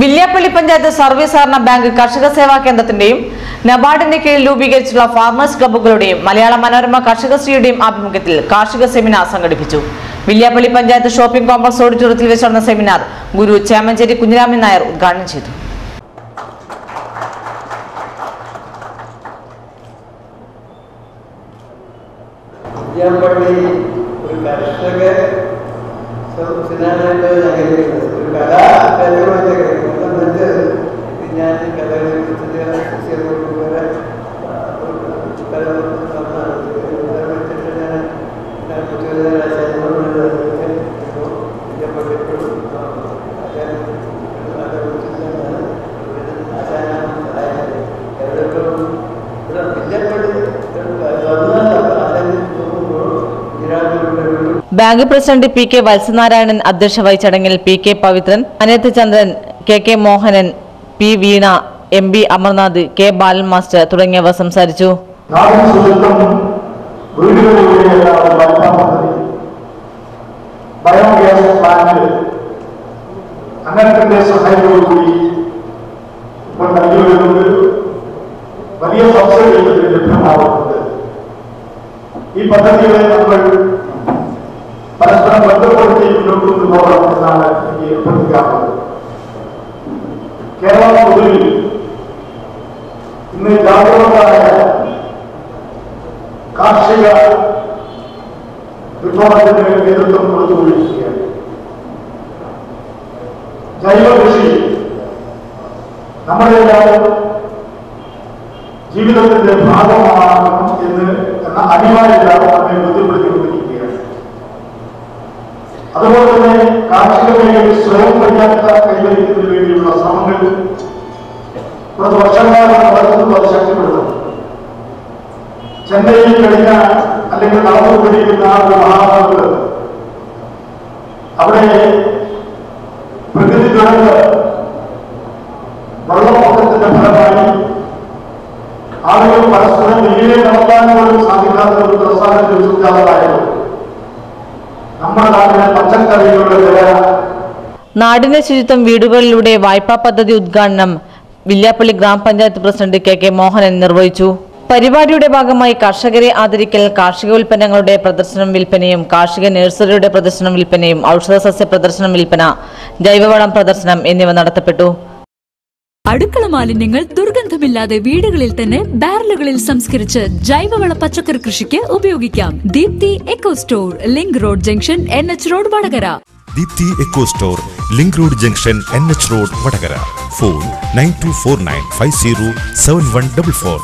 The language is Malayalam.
വില്യാപ്പള്ളി പഞ്ചായത്ത് സർവീസ് സഹകരണ ബാങ്ക് കർഷക സേവാ കേന്ദ്രത്തിന്റെയും നബാർഡിന്റെ കീഴിൽ രൂപീകരിച്ചിട്ടുള്ള ഫാർമേഴ്സ് ക്ലബ്ബുകളുടെയും മലയാള മനോരമ കർഷകശ്രീയുടെയും ആഭിമുഖ്യത്തിൽ കാർഷിക സെമിനാർ സംഘടിപ്പിച്ചു. വില്യാപ്പള്ളി പഞ്ചായത്ത് ഷോപ്പിംഗ് കോംപ്ലക്സ് ഓഡിറ്റോറിയത്തിൽ വെച്ച് നടന്ന സെമിനാർ ഗുരു ചേമഞ്ചേരി കുഞ്ഞിരാമൻ നായർ ഉദ്ഘാടനം ചെയ്തു. ഒരു കർഷക സിനാനായിട്ട് ഞങ്ങൾക്ക് ഒരു കലാ bank president P K Valsanarayanan അധ്യക്ഷ വഹിച്ച ചടങ്ങിൽ P K Pavithran അനേത്ത് Chandran K K Mohanan P Veena M B Amarnath K Balan master തുടങ്ങിയവർ സംസാരിച്ചു. വലിയ ഈ പദ്ധതികളെ നമ്മൾ പരസ്പരം ബന്ധപ്പെടുത്തി മുന്നോട്ട് കൊണ്ടുപോകണം എന്നാണ് എനിക്ക് അഭ്യർത്ഥിക്കാറുള്ളത് കേരളം പൊതുവിൽ ഇന്ന് ജാഗ്രതമായ കാർഷിക വിപ്ലവത്തിന് നേതൃത്വം കൊടുത്തുകൊണ്ടിരിക്കുകയാണ് ജൈവ കൃഷി നമ്മുടെ എല്ലാം ജീവിതത്തിന്റെ ഭാഗമാകണം എന്ന് എന്ന അനിവാര്യത നമ്മെ ബോധ്യപ്പെടുത്തിക്കൊണ്ടിരിക്കുകയാണ് അതുപോലെ തന്നെ കാർഷിക മേഖലയിൽ സ്വയം പര്യാപ്ത കൈവരിക്കുന്നതിന് വേണ്ടിയുള്ള ശ്രമങ്ങൾ കുറച്ച് വർഷങ്ങളായി നടത്തുന്നത് അത് ശക്തിപ്പെടുത്തുന്നു ചെന്നൈയിൽ കഴിഞ്ഞ അല്ലെങ്കിൽ നടന്നുകൊണ്ടിരിക്കുന്ന ആ ഒരു മഹാഭാരത് അവിടെ പ്രകൃതി ദുരന്ത വെള്ളപ്പൊക്കത്തിന്റെ ഫലമായി ആളുകൾ പരസ്പരം വെളിയിലെ നടത്താൻ പോലും സാധിക്കാത്ത ഒരു പ്രസ്ഥാനത്തിൽ സുഖാതായിരുന്നു നമ്മുടെ നാടിന്റെ ശുചിത്വം വീടുകളിലൂടെ വായ്പാ പദ്ധതി ഉദ്ഘാടനം വില്യാപ്പള്ളി ഗ്രാമപഞ്ചായത്ത് പ്രസിഡന്റ് കെ കെ മോഹനൻ നിർവഹിച്ചു. പരിപാടിയുടെ ഭാഗമായി കർഷകരെ ആദരിക്കൽ കാർഷിക ഉൽപ്പന്നങ്ങളുടെ പ്രദർശനം വിൽപ്പനയും കാർഷിക നഴ്സറിയുടെ പ്രദർശനം വിൽപ്പനയും ഔഷധ സസ്യ പ്രദർശനം വിൽപ്പന ജൈവവളം പ്രദർശനം എന്നിവ നടത്തപ്പെട്ടു. അടുക്കള മാലിന്യങ്ങൾ ദുർഗന്ധമില്ലാതെ വീടുകളിൽ തന്നെ ബാരലുകളിൽ സംസ്കരിച്ച് ജൈവവള പച്ചക്കറി കൃഷിക്ക് ഉപയോഗിക്കാം. Deepthi eco store link road junction N H road Vadakara. Deepthi eco store link road junction N H road Vadakara. Phone nine two four nine five zero seven one double four